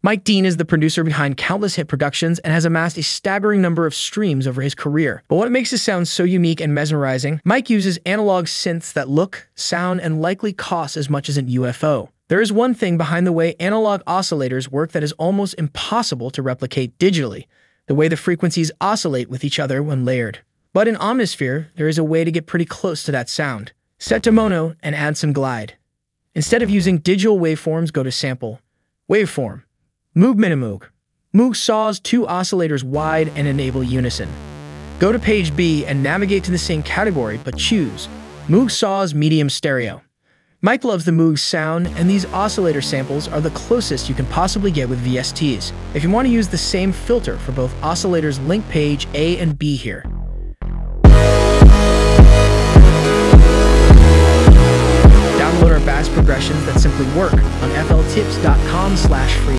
Mike Dean is the producer behind countless hit productions and has amassed a staggering number of streams over his career. But what makes his sound so unique and mesmerizing, Mike uses analog synths that look, sound, and likely cost as much as an UFO. There is one thing behind the way analog oscillators work that is almost impossible to replicate digitally, the way the frequencies oscillate with each other when layered. But in Omnisphere, there is a way to get pretty close to that sound. Set to mono and add some glide. Instead of using digital waveforms, go to sample. Waveform. Moog Minimoog. Moog saws two oscillators wide and enable unison. Go to page B and navigate to the same category, but choose Moog saws medium stereo. Mike loves the Moog sound, and these oscillator samples are the closest you can possibly get with VSTs. If you want to use the same filter for both oscillators, link page A and B here. Download our bass progressions that simply work on fltips.com slash free.